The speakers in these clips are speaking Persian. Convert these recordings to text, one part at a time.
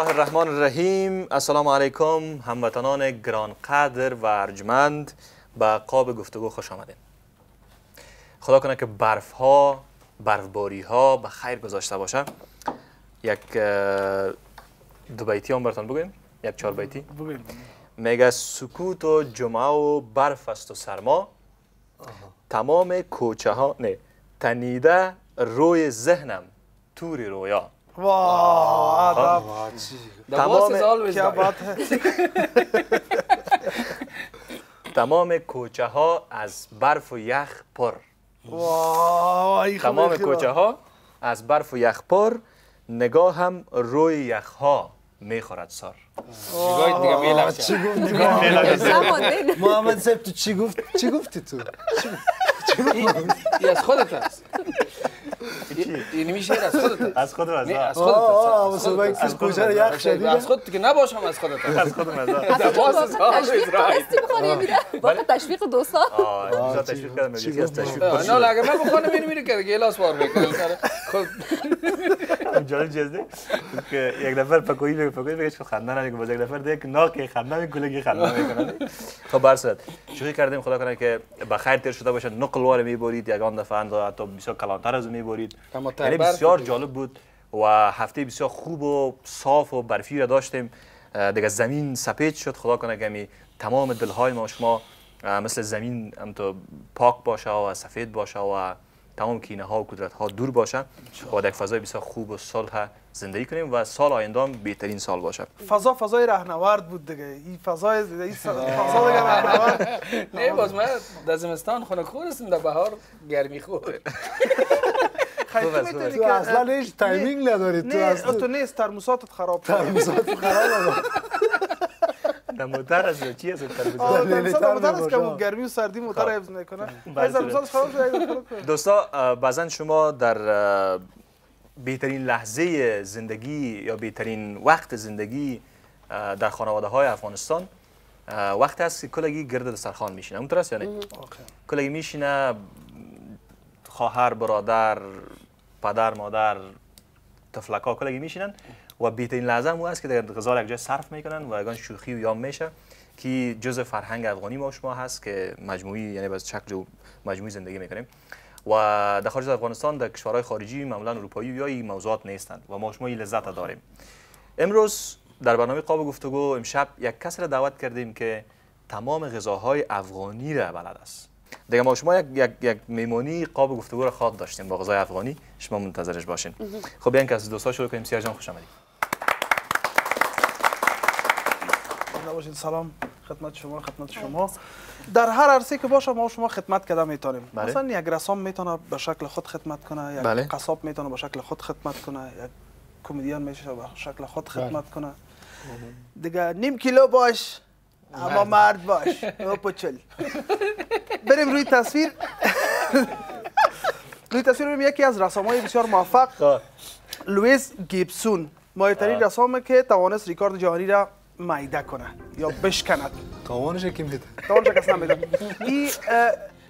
الله الرحمن الرحیم السلام علیکم هموطنان گرانقدر و ارجمند. به قاب گفتگو خوش آمدین. خدا کنه که برف ها برفباری ها به خیر گذاشته باشه. یک دو بیتی هم براتون بگویم. یک چهار بیتی. بگویم. میگه سکوت و جمعه و برف است و سرما. تمام کوچه ها نه تنیده روی ذهنم توری رویا. واه ادب تمام سال کیا بات ہے تمام کوچه ها از برف و یخ پر تمام کوچه ها از برف و یخ پر نگاه هم روی یخ ها می‌خورد. چی نمانده محمد صاحب تو چی گفت چی گفتی تو این از خودت است این میشه از خودت از خودم از از خودت از خودم کوچه رو از یخ شدید از خودت که نباشم از خودت از خودم از باز تشویق بخوانه میره. واقعا تشویق دوستان آه اینجا تشویق کردم از؟ تشویق نه اگه من بخوانم این میره که گلاس وار می‌کنه خب جالب چیزه که یک نفر پکویی بگه پکویی بگه که خنده نمی‌کنه باز یک نفر دیگه که ناک خنده می‌کنه که خنده می‌کنه خب برصد شوخی کردیم خدا کنه که به خیر تیر شده باشه نقل وار می‌برید یگان دفعه اند حتی بسیار کلانتر از می‌برید یعنی بسیار جالب بود و هفته بسیار خوب و صاف و برفی را داشتیم دیگه زمین سپید شد خدا کنه که می تمام دلهای ما شما مثل زمین هم تو پاک باشه و سفید باشه و تمام کینه ها و کدرت ها دور باشه و در یک فضای بسیار خوب و صلح زندگی کنیم و سال آینده هم بهترین سال باشه. فضا فضای رهنورد بود دیگه. این فضای این فضا دیگه رهنورد. نه باز من در زمستان خنک خور هستم در بهار گرمی خور خوب تو که- اصلا هیچ timing نداری تو اصلا تو نیست ترموستاتت خراب شد ترموستات خراب موتر است چی ترموستات در موتر است که گرمی و سردی موتر خب. حفظ می‌کنه. دوستا بعضا شما در بهترین لحظه زندگی یا بهترین وقت زندگی در خانواده های افغانستان اه، وقت است که کلگی گرد دسترخوان میشینه اونطور است یا نه کلگی میشینه خواهر برادر پدر مادر تفلک ها کلگی میشینن و بهترین لحظه مو است که در غذا را یک جای صرف می‌کنن و یگان شوخی و یام میشه که جز فرهنگ افغانی ما شما هست که مجموعی یعنی به شکل و مجموعی زندگی می‌کنیم. و در خارج افغانستان در کشورهای خارجی معمولا اروپایی یا این موضوعات نیستند و ما شما این لذت داریم. امروز در برنامه قاب گفتگو امشب یک کس را دعوت کردیم که تمام غذاهای افغانی را بلد است. دیگه ما شما یک, یک, یک میمونی قاب گفتگو را خواد داشتیم با غذای افغانی. شما منتظرش باشین. خب بیان که از دوستا شروع کنیم. سیاه جان خوش آمدید. زنده باشید. سلام. خدمت شما خدمت شما. در هر عرصه که باشه ما شما خدمت کردن می‌تونیم. بله. مثلا یک رسام می‌تونه به شکل خود خدمت کنه یک بله. قصاب می‌تونه به شکل خود خدمت کنه یک کمدین میشه به شکل خود خدمت کنه. دیگه نیم کیلو باش اما مرد. باش. او پچل. بریم روی تصویر. روی تصویر ببینیم یکی از رسامای بسیار موفق. لوئیس گیبسون. ماهرترین رسامه که توانست ریکارد جهانی را میده کنه یا بشکند. تاوانش کی میده توان کس نمیده این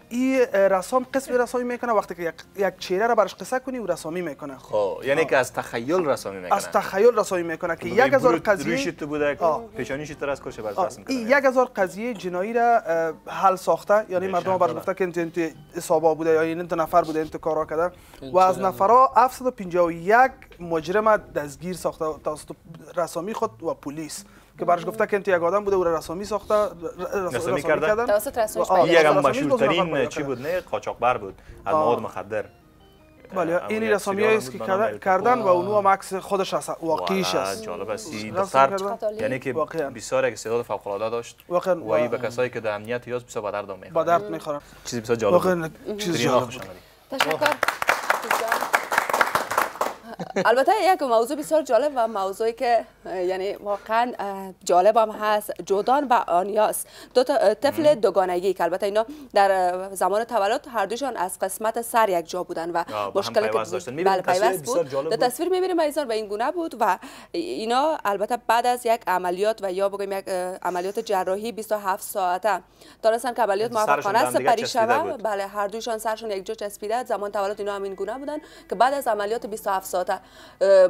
این اه، رسام قسم رسامی می‌کنه وقتی که یک, یک چهره را برش قصه کنی و رسامی می‌کنه. خب یعنی که از تخیل رسامی می‌کنه. از تخیل رسامی می‌کنه که یک هزار قضیه رویش تو بوده. پیشانیش تو از کشه بر آه، رسم کنه یک هزار قضیه جنایی را حل ساخته. یعنی مردم برش گفته که انت اصابه بوده یا این انت نفر بوده انت کارا کرده. و از نفرها 751 مجرم دستگیر ساخته توسط رسامی خود و پلیس. که برش گفته که یک آدم بوده و را رسامی ساخته ر- رس- رسامی کردن؟ توسط رسامی نفر مشهورترین چی. بود نه قاچاقبر بود از. مواد مخدر بله این رسامی است که. کردن و اونو هم عکس خودش است واقعیش است جالب است این دختر. یعنی که واقعاً. بسیار یک استعداد فوق العاده داشت واقعاً، و این به. کسایی که در امنیت یاز بسیار به درد با می‌خوره درد می‌خوره چیزی بسیار جالب واقعا چیز جالب. تشکر البته یک موضوع بسیار جالب و موضوعی که یعنی واقعا جالب هم هست جودان و آنیاس دو تا طفل دوگانگی که البته اینا در زمان تولد هر دوشان از قسمت سر یک جا بودن و مشکلی که داشتن. می‌بینیم بله پیوست بود در بود. تصویر می‌بینیم ایزان به این گونه بود و اینا البته بعد از یک عملیات و یا بگویم یک عملیات جراحی 27 ساعته دانستن که عملیات سرشون موفقانه سپری بود. بله هر دوشان سرشون یک جا چسبیده زمان تولد اینا هم این گونه بودن که بعد از عملیات 27 ساعته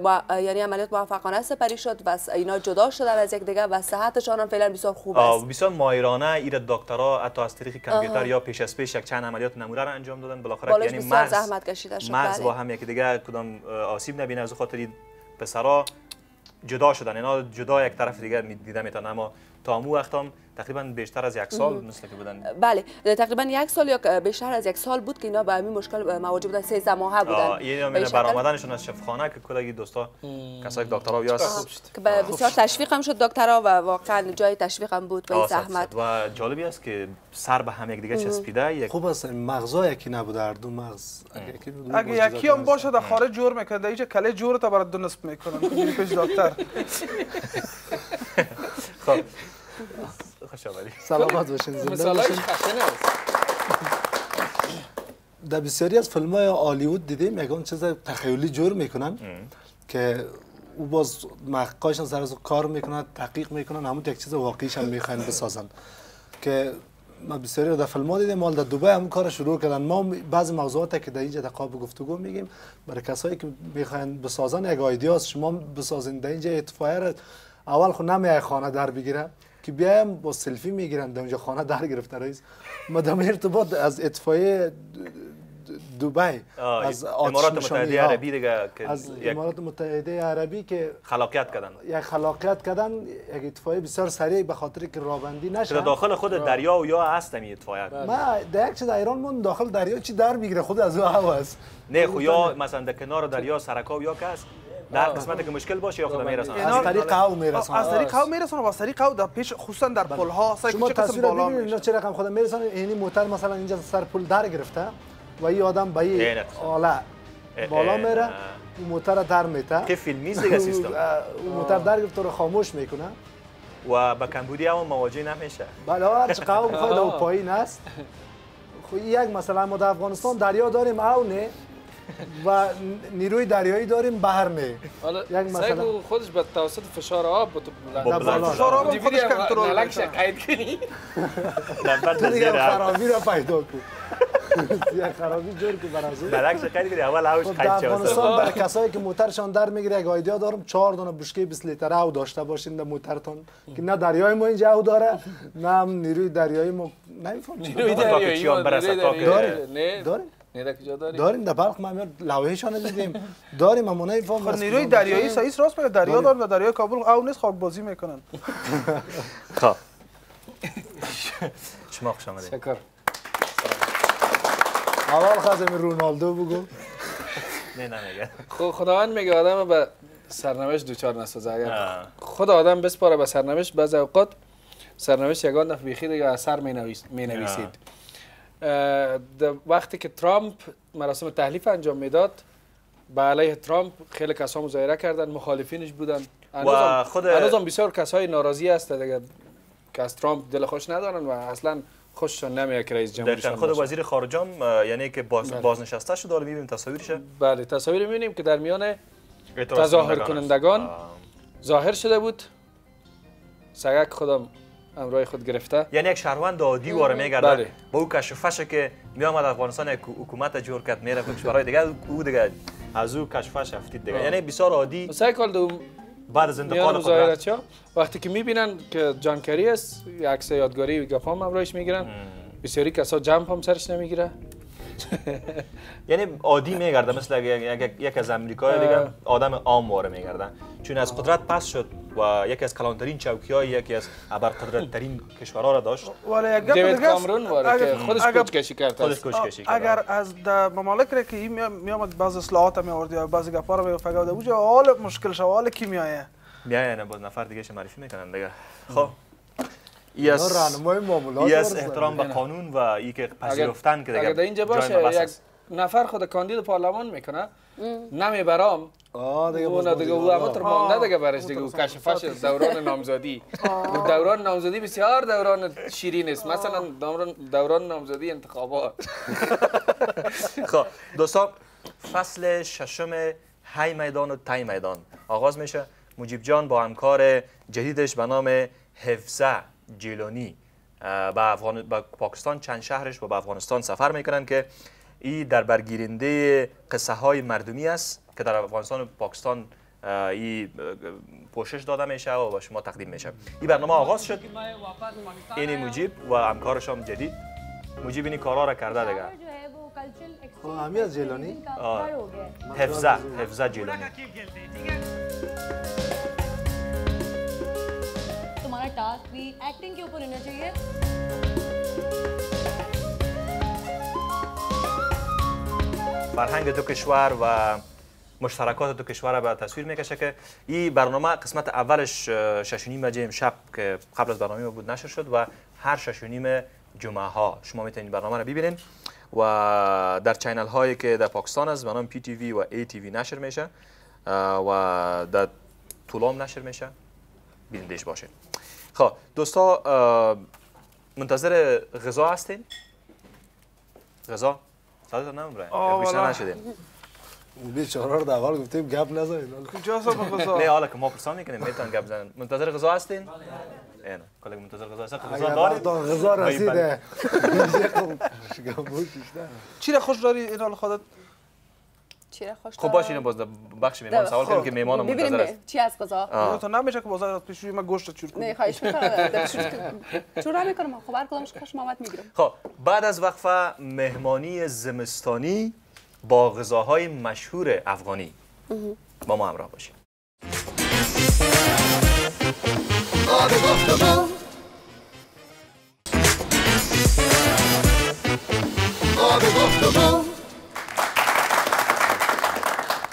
ما- یعنی عملیات موفقانه سپری شد و اینا جدا شدن از یک دیگه و صحتشان هم فعلا بسیار خوب است. بسیار ماهرانه ایر دکترها حتی از طریق کامپیوتر یا پیش از پیش یک چند عملیات نمونه را انجام دادن. بالاخره یعنی مغز زحمت کشیده شد، مغز بله. با هم یکی دیگه کدام آسیب نبینه. از خاطر پسرا جدا شدن. اینا جدا یک طرف دیگه دیده می‌تونن اما تا امو وقت هم تقریبا بیشتر از یک سال مثل که بودن. بله تقریبا یک سال یا که بیشتر از یک سال بود که اینا به همین مشکل مواجه بودن 13 ماهه بودن. همین شکل. برآمدنشون از شفاخانه که کلگی دوستا کسایی که دکترها یا آه، که به بسیار تشویق هم شد دکترها و واقعا جای تشویق هم بود به این زحمت. و جالبی است که سر به هم یک دیگه چسبیده یک خوب است مغزا یکی نبوده هر دو مغز. اگه یکی هم باشه در خارج جور می‌کنه. در اینجا کله جور تا برات دو نصف می‌کنن پیش دکتر. خب. خوش آمدید. سلامت باشین زنده باشین. خشنه در بسیاری از فیلم های هالیوود دیدیم یکان چیز تخیلی جور می‌کنن که او باز محققایشان سر از کار می‌کنن تحقیق می‌کنن همون یک چیز واقعیش هم می‌خواین بسازن. که ما بسیاری در فیلم ها دیدیم مال در دوبای همون کار شروع کردن. ما بعضی موضوعات که در اینجا در قاب گفتگو میگیم برای کسایی که می‌خواین بسازن یک ایدیاست شما بسازین در اینجا اتفاقی رو اول خود نمیای خانه در بگیره که بیایم با سلفی می‌گیرن در اونجا خانه در گرفته رئیس. در ارتباط از اطفایه دبی از امارات متحده عربی دیگه که از امارات متحده عربی که خلاقیت کردن. یک خلاقیت کردن یک اتفاقی بسیار سریع به خاطر که رابندی که در نشه داخل خود دریا و یا هست این اتفاقیت ما در یک چیز در ایران من داخل دریا چی در می‌گیره؟ خود از او هوا است. نه خو یا مثلا در کنار دریا سرکاو یا کس در قسمت که مشکل باشه یا خود می‌رسن اینا- از طریق او می‌رسن از طریق او می‌رسن و از طریق او در پیش خصوصا در پل ها شما چه قسم بالا ببینید اینا چه رقم؟ خود می‌رسن اینی موتر مثلا اینجا سر پل در گرفته و این آدم به این. آله اه، بالا میره موتر در میته که فیلمیز دیگه سیستم؟ اون موتر در گرفت رو خاموش می‌کنه. و با کمبودیا هم مواجه نمیشه. بله هر چه قوم خواهد او پایین است. خو یک مثلا ما در افغانستان دریا داریم او نه و نیروی دریایی داریم بحر نه حالا یک مثلا- خودش به توسط فشار آب بود بلند. فشار آب خودش کنترل قید کنی. تو دیگه خرابی را پیدا کن. یک خرابی جور که برازو نلکش قید کردی اول خب در قید چه افغانستان برای کسایی که موترشان در می‌گیره یک ایده دارم چهار دونه بشکه 20 لیتر او داشته باشین در موترتون که نه دریای ما اینجا او داره نه هم نیروی دریایی ما نمیفهم چی؟ نیروی تا که دریایی ما، برسه، نیروی دریایی. نه داریم. داریم در بلخ ما لوحهشان دیدیم. داریم اما نمیفهم خب نیروی دریایی سعی راست میگه دریا دارن و دریای کابل او نیست خاک بازی می‌کنن. خب. شما خوش آمدید. شکر. اول خواستم رونالدو بگو. نه نمیگه خب خداوند میگه آدم به سرنوشت دوچار نسازه. اگر. خود آدم بسپاره به سرنوشت بعض اوقات سرنوشت یگان دفعه بیخی دیگه اثر می نویسید وقتی که ترامپ مراسم تحلیف انجام می‌داد به علیه ترامپ خیلی کسا مظاهره کردن مخالفینش بودن هنوزم- خود- هنوزم بسیار کسای ناراضی هست دیگه که از ترامپ دل خوش ندارن و اصلا خوششون نمیاد که رئیس جمهورشون خود. وزیر خارجه یعنی که باز بله. بازنشسته شده رو می‌بینیم تصاویرش بله تصاویر می‌بینیم که در میان تظاهر کنندگان. ظاهر شده بود سگک خودم امرای خود گرفته. یعنی یک شهروند عادی واره میگرده بله. با او کشفش که میامد افغانستان یک حکومت جور کرد میره کشورهای دیگه او دیگه از او کشفش افتید دیگه. یعنی بسیار عادی. سعی کال دو بعد از انتقال قدرت وقتی که می‌بینن که جان کری است یک عکس یادگاری و گپ هم امرایش می‌گیرن. بسیاری کسا جمپ هم سرش نمی‌گیره. یعنی عادی میگرده مثل یک, از امریکای دیگه آدم عام واره میگرده چون از قدرت پس شد. و یکی از کلانترین چوکی های یکی از ابرقدرت ترین کشورها را داشت. ولی دیوید. کامرون واره خودش کشی کرد. خودش کشی کرد. اگر از در ممالک را که این می آمد بعض اصلاحات می آورد یا بعضی گپا رو می فگاده اوجا حال مشکل شو حال کی میایه میای یعنی باز نفر دیگه معرفی می‌کنن دیگه. خب. از راهنمای معاملات ورزن. احترام به قانون و ای که پذیرفتن که دیگه اگر در اینجا جای باشه یک. نفر خود کاندید پارلمان می‌کنه نمیبرام اون دیگه بازی او والا. همه تر مانده دیگه برش دیگه؟ او کشفش دوران نامزدی. دوران نامزدی بسیار دوران شیرین است. مثلا دوران دوران نامزدی انتخابات. خب دوستان فصل ششم هی میدان و تای میدان. آغاز میشه. مجیب جان با همکار جدیدش به نام حفظه جیلانی. اه، به, افغان... به پاکستان چند شهرش و به افغانستان سفر می‌کنن که این در برگیرنده قصه های مردمی است. که در افغانستان و پاکستان اه، این اه، پوشش داده میشه و به شما تقدیم میشه این برنامه آغاز شد این مجیب و همکارش هم جدید مجیب این کارا را کرده دیگه خب، همین از جیلانی آه. حفظه حفظه جیلانی तुम्हारा टास्क भी एक्टिंग के ऊपर होना चाहिए فرهنگ دو کشور و مشترکات دو کشور به تصویر می‌کشه که این برنامه قسمت اولش شش نیم بجه امشب که قبل از برنامه ما بود نشر شد و هر شش نیم جمعه ها شما می‌تونید برنامه را ببینید و در channel هایی که در پاکستان است به نام پی تی وی و ای تی وی نشر میشه و در طلوع هم نشر میشه. بینندش باشین. خب دوستا منتظر غذا هستین؟ غذا؟ صداتون نمی‌بره. بیشتر والا. بیچاره رو حال گفتیم گپ نزنید. کجا صاحب نه غذا حالا که ما پرسان می‌کنیم می‌تونن گپ زنن منتظر غذا هستین؟ اینا کلا منتظر غذا هست غذا دارید؟ غذا رسیده. نه. چی را خوش داری این حال خودت؟ چی را خوش خب باش اینو باز بخش میمان سوال کنیم که میمان منتظر است. چی از غذا. تو نمیشه که بازار از پیش من گوشت چور کنی. نه خواهش می‌کنم. چون را می‌کنم خب هر کدامش خوش می‌گیرم. خب بعد از وقفه مهمانی زمستانی با غذاهای مشهور افغانی. با ما همراه باشید.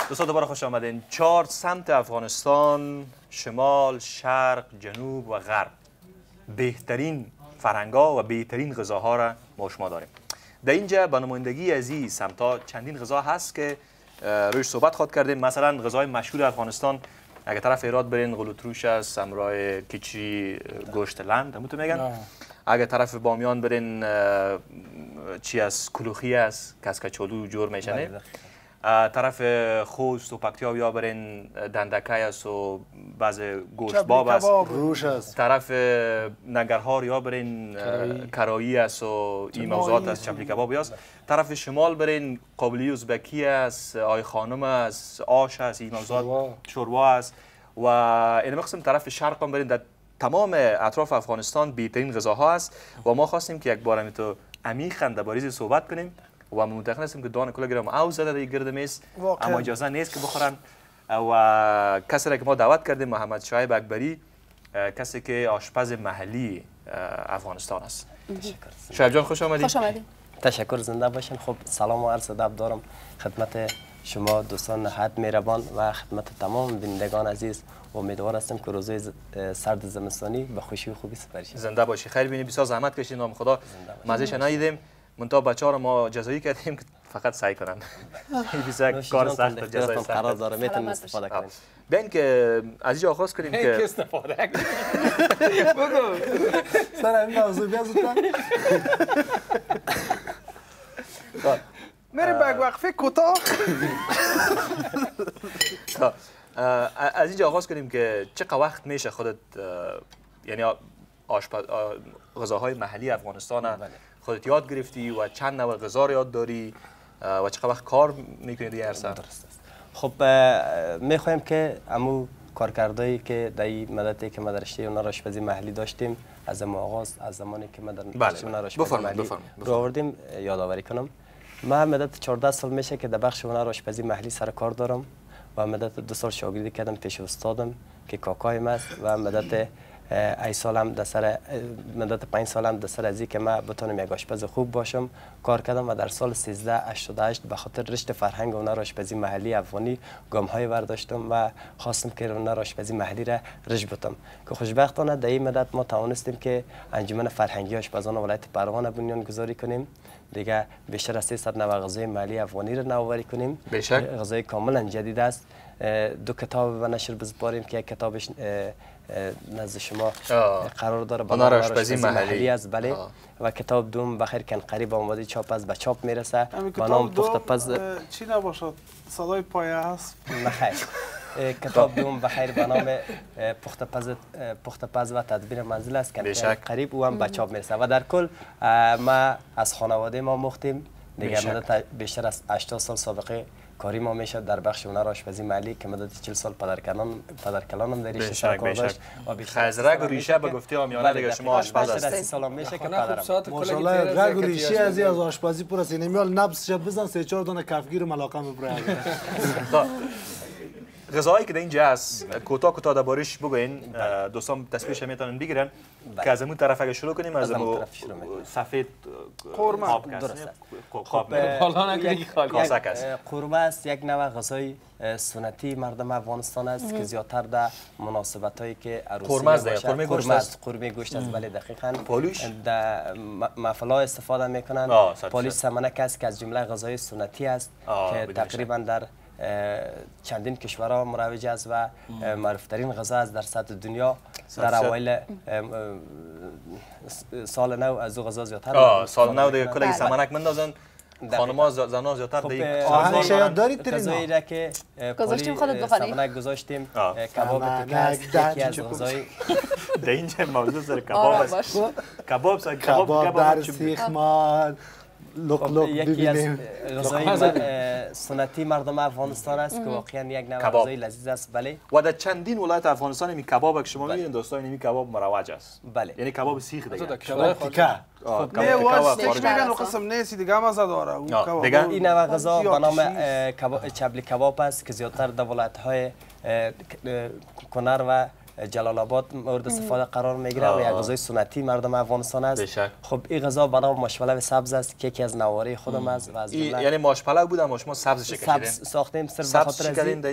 دوستان دوباره خوش آمدین. چهار سمت افغانستان شمال شرق جنوب و غرب. بهترین فرنگا و بهترین غذاها را ما شما داریم. در اینجا به نمایندگی از این سمتا چندین غذا هست که روش صحبت خواد کردیم. مثلا غذای مشهور افغانستان اگه طرف ایراد برین قلوتروش است همراه کیچی گوشت لند همون تو میگن. اگه طرف بامیان برین چی از کلوخی است کسکچولو جور میشنه طرف خوست و پکتیا بیا برین دندکه است و بعض گوشت باب است. کباب. روش است. طرف نگرهار یا برین کرایی. است و این موضوعات است چپلی کبابی است. طرف شمال برین قابلی ازبکی است آی خانم است آش است این موضوعات شوروا است. و این قسم طرف شرق هم برین در تمام اطراف افغانستان بهترین غذاها است. و ما خواستیم که یک بار تو عمیقا درباره این صحبت کنیم. و ما معتقد هستیم که دان کل گرام او زده در گرد میز. اما اجازه نیست که بخورن و کسی را که ما دعوت کردیم محمد شعیب اکبری کسی که آشپز محلی افغانستان است شعیب جان خوش آمدید خوش آمدید تشکر زنده باشین خب سلام و عرض ادب دارم خدمت شما دوستان نهایت مهربان و خدمت تمام بینندگان عزیز و امیدوار هستم که اه، سرد زمستانی به خوشی و خوبی سپری شد زنده باشی خیر بینی بسیار زحمت کشید نام خدا مزهش ندیدیم منتها بچه ها رو ما جزایی کردیم که فقط سعی کنن. این کار سخت جزای اختیارتان قرار سخت داره. سلامت استفاده آه. کنید بیاین که از اینجا آغاز کنیم که که استفاده کنی. سر این موضوع بیا زودتر میریم به یک وقفه کوتاه. خب، اه، از اینجا آغاز کنیم که چقدر وقت میشه خودت یعنی آ- آشپز آ- غذاهای محلی افغانستان را خودت یاد گرفتی و چند نوع غذا رو یاد داری و چقدر وقت کار می‌کنی دیگه عرصه؟ خب می‌خوایم که امو کارکردهایی که در این مدتی که ما در رشته هنر آشپزی محلی داشتیم از اما آغاز از زمانی که ما در بله، رشته هنر بله. آشپزی محلی رو آوردیم یادآوری کنم. من مدت 14 سال میشه که در بخش هنر آشپزی محلی سر کار دارم و مدت دو سال شاگردی کردم پیش استادم که کاکایم است و مدت ای سالم در سر مدت پنج سالم در سر از این که من بتونم یک آشپز خوب باشم. کار کردم و در سال 1388 به خاطر رشد فرهنگ و هنر آشپزی محلی افغانی گام های برداشتم و خواستم که هنر آشپزی محلی را رشد بدم که خوشبختانه در این مدت ما توانستیم که انجمن فرهنگی آشپزان ولایت پروان بنیان گذاری کنیم. دیگه بیشتر از 300 نوع غذای محلی افغانی را نوآوری کنیم. غذای کاملا جدید است. دو کتاب به نشر بسپاریم که یک کتابش نزد شما آه. قرار داره به آشپزی محلی. است بله آه. و کتاب دوم بخیر کن قریب آماده چاپ است به چاپ می‌رسه به نام پخت دو پز چی نباشد صدای پایه هست نخیر کتاب دوم بخیر به نام پخت پز پخت پز و تدبیر منزل است که. قریب او هم به چاپ می‌رسه و در کل ما از خانواده ما مختیم. مدت بیشتر از 80 سال سابقه کاری ما می‌شد در بخش هنر آشپزی محلی که مدت 40 سال پدرکلان پدرکلانم در ایشون سر کار داشت و خزرگ و ریشه میشه به گفته آمیانه بله، دیگه شما دقیقاً. آشپز بیشتر از هستی. 30 سال میشه که پدرم ماشاءالله رگ و احتیاج از از. آشپزی پر است نمیال نبض شب بزن سه چهار دانه کفگیر ملاقه می‌بره غذاهایی که در اینجا هست کوتاه کوتاه دربارش بگوین اه، دوستان تصویرش می‌تونن بگیرن که از امون طرف اگه شروع کنیم از می‌کنیم. سفید قورمه. قورمه است یک نوع غذای سنتی مردم افغانستان است که زیادتر در مناسبت هایی که عروسی قورمه است. قورمه گوشت است. قورمه گوشت است بله دقیقاً پالوش؟ در محفلا استفاده می‌کنن پالوش. سمنک است که از جمله غذای سنتی است که. تقریبا در چندین کشورها مروج است و معروفترین غذا است در سطح دنیا در. اوایل سال نو از او غذا زیادتر آه سال نو دیگه می‌کنن. کلی بله. سمنک مندازن خانما ز- زنها زیادتر خب، دیگه اه، آهنگ سازمان شاید. دارید غذایی را که گذاشتیم خودت بخوری. سمنک گذاشتیم کباب تکه در یکی از. غذای در اینجا موضوع سر کباب آرام است کباب سر کباب کباب کباب سیخ مال لق خب، لق یکی از ببینیم اه، غذای اه، سنتی مردم افغانستان است که واقعا یک نوع کباب. غذای لذیذ است. بله. و در چندین ولایت افغانستان می کباب که شما می‌بینید دوستان این کباب مروج است. بله. یعنی کباب سیخ دیگه. کباب. تیکه. آه، نه. میگن قسم دیگه مزه داره کباب. این نوع غذا به نام کباب- چبلی کباب است که زیادتر در ولایت های کنر و جلال آباد مورد استفاده قرار می‌گیره و. یک غذای سنتی مردم افغانستان است. بشک. خب این غذا به نام ماشپلو سبز است که یکی از نواره خودم است و از یعنی ماش پلو بود اما شما سبزش کشیدین؟ سبز ساختیم صرف به سبز خاطر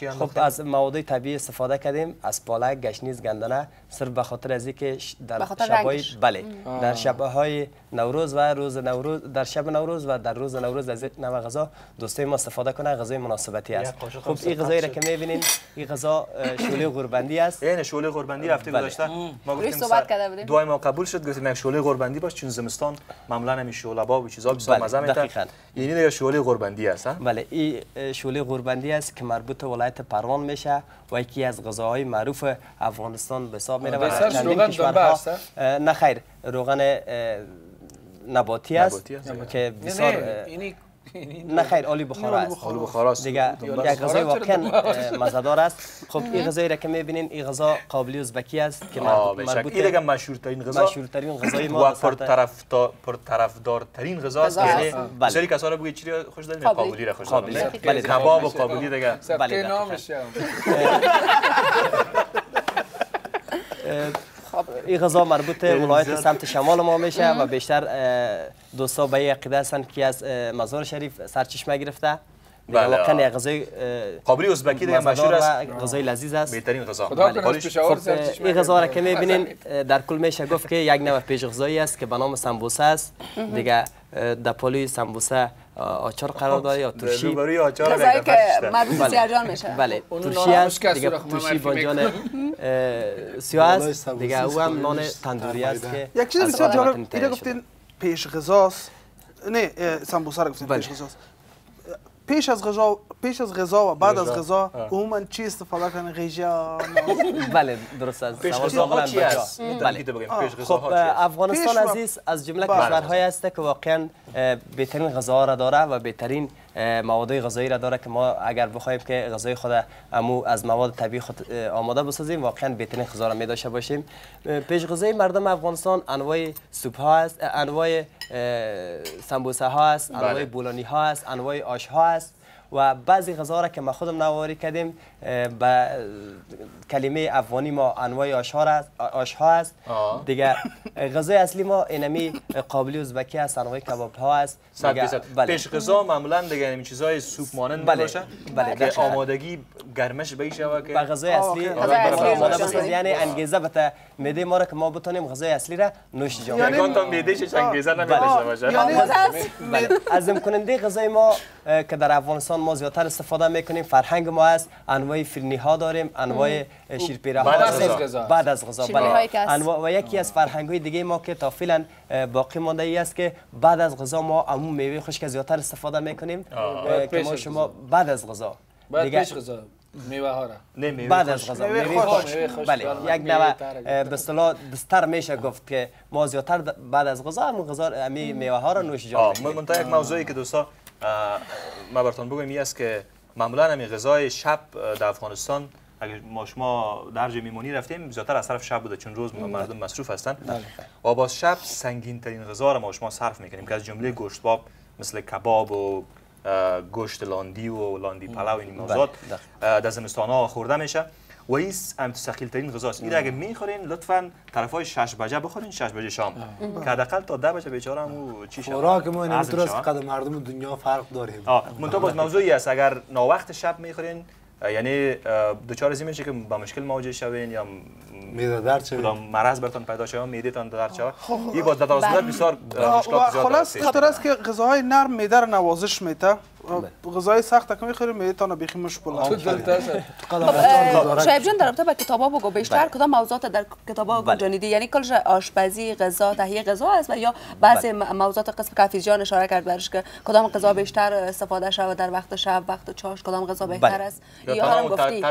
از خب از مواد طبیعی استفاده کردیم از پالک گشنیز گندنه صرف به خاطر از اینکه در رنگش. بله در شبهای نوروز و روز نوروز در شب نوروز و در روز نوروز از این نوع غذا دوستای ما استفاده کنه غذای مناسبتی است. خب این غذایی را. که می‌بینین این غذا شوله قربندی است. این شوله قربندی هفته بله. گذشته ما گفتیم صحبت کرده بودیم. دعای ما قبول شد گفتیم یک شوله قربندی باش چون زمستان معمولا همین شوله با و چیزا بسیار بله، مزه دقیقاً. یعنی دیگه شوله قربندی است ها بله این شوله قربندی است که مربوط به ولایت پروان میشه و یکی از غذاهای معروف افغانستان به حساب میره و چندین کشورها نه خیر روغن نباتی است. که بسیار نه اینی- نه خیر آلی بخارا است آلو بخارا است دیگه یک غذای واقعا دنبه اه، مزهدار است خب این غذایی را که می‌بینین این غذا قابلی ازبکی است که مربوط این دیگه مشهورترین غذا مشهورترین غذای ما و در سطح- پرطرفدار پرطرفدارترین غذا است یعنی است. بله. سری کسا را بگید چی خوش دارین قابلی. را خوش. دارین بله، کباب و میشه. قابلی دیگه بله،. نامش هم. این غذا مربوط به ولایت سمت شمال ما میشه و بیشتر دوستا به این عقیده هستند که از مزار شریف سرچشمه گرفته. بله، واقعا غذای قابلی ازبکی دیگه مشهور است و غذای لذیذ است. بهترین غذا. پشاور خب سرچشمه این غذا را که. می‌بینین در کل میشه گفت که یک نوع پیش غذایی است که به نام سمبوسه است. دیگه در پلوی سمبوسه آچار قرار داره یا ترشی؟ روبروی آچار غذایی که. مربوط بله. سیرجان میشه. بله. ترشی است دیگه رو ترشی بانجان سیاه است سبوسی دیگه او هم نان تندوری است که یک چیز بسیار جالب شده. گفتین پیش غذاست. نه اه، سمبوسه رو گفتین بله. پیش غذاست. پیش از غذا پیش از غذا و بعد از غذا. عموما چی استفاده کنه غیجا بله درست است پیش بله. بله بگیم پیش خب غذاها چی است افغانستان عزیز از جمله بله. کشورهایی است که واقعا بهترین غذاها را داره و بهترین مواد غذایی را داره که ما اگر بخوایم که غذای خود امو از مواد طبیعی خود آماده بسازیم واقعا بهترین غذا را می داشته باشیم پیش غذای مردم افغانستان انواع سوپ ها است انواع سمبوسه ها است انواع بله. بولانی ها است انواع آش ها است و بعضی غذا را که ما خودم نواری کردیم به کلمه افغانی ما انواع آشها است آشها است. دیگه غذای اصلی ما اینمی قابلی ازبکی است انواع کباب ها است بله. پیش غذا معمولا دیگه این چیزای سوپ مانند بله. باشه بله، دقیقاً. آمادگی گرمش و که و غذای اصلی. یعنی انگیزه بته. میده ما را که ما بتونیم غذای اصلی را نوش جان یعنی- تا میدهش چنگیزه نمیداشته باشه. یعنی است بله. از کننده غذای ما که در افغانستان ما زیادتر استفاده می‌کنیم فرهنگ ما است انواع فرنی ها داریم انواع شیرپیره ها بعد از. غذا. بعد از غذا بله. انواع و یکی از فرهنگ های دیگه ما که تا فعلا باقی مانده ای است که بعد از غذا ما عموم میوه خشک زیادتر استفاده می‌کنیم که ما از شما بعد از غذا. بعد پیش غذا. میوه ها را نه میوه بعد از. غذا میوه خشک. بله بله. یک نوع به اصطلاح بستر میشه گفت که ما زیادتر د- بعد از غذا همون غذا امی میوه ها را نوش جان آه می‌کنیم. من منتها یک موضوعی که دوستا ما براتون بگم این است که معمولا همین غذای شب در افغانستان اگر ما شما در میمونی رفتیم زیادتر از طرف شب بوده چون روز مردم مصروف هستن و با شب سنگین ترین غذا را ما شما صرف می‌کنیم که از جمله گوشتباب مثل کباب و گوشت لاندی و لاندی پلاو این موضوعات دقیق. اه، در زمستان ها خورده میشه و این هم ثقیل ترین غذاست. این اگه می‌خورین لطفا طرف های 6 بجه بخورین 6 بجه شام. که حداقل تا 10 بجه بیچاره هم چی شود خوراک ما از شود. قدر مردم دنیا فرق داریم آه منتها باز موضوعی است. اگر ناوقت شب می‌خورین یعنی اه، دچار از میشه که با مشکل مواجه شوین یا م- میده درد چه کدام مرض برتان پیدا شود معدهتان درد شود این باز در صورت بسیار مشکلات زیاد خلاص خاطر. است که غذاهای نرم میده رو نوازش میده. غذای سخت که می‌خوریم میده تا بیخی مشکل تو خب، شایب جان در رابطه با کتابا بگو. بیشتر کدام موضوعات در کتابا بله. گنجانیده یعنی کلش آشپزی غذا تهیه غذا است و یا بعضی م- موضوعات قسم که حفیظ جان اشاره کرد برش که کدام غذا بیشتر استفاده شود در وقت شب وقت چاش کدام غذا بهتر بله. است؟ یا هم گفتی؟